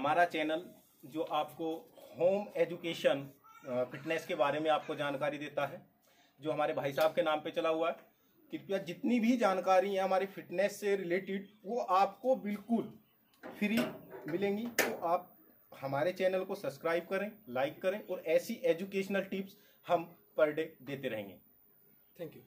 हमारा चैनल जो आपको होम एजुकेशन फिटनेस के बारे में आपको जानकारी देता है, जो हमारे भाई साहब के नाम पे चला हुआ है। कृपया जितनी भी जानकारी है हमारे फिटनेस से रिलेटेड, वो आपको बिल्कुल फ्री मिलेंगी। तो आप हमारे चैनल को सब्सक्राइब करें, लाइक करें और ऐसी एजुकेशनल टिप्स हम पर डे देते रहेंगे। Thank you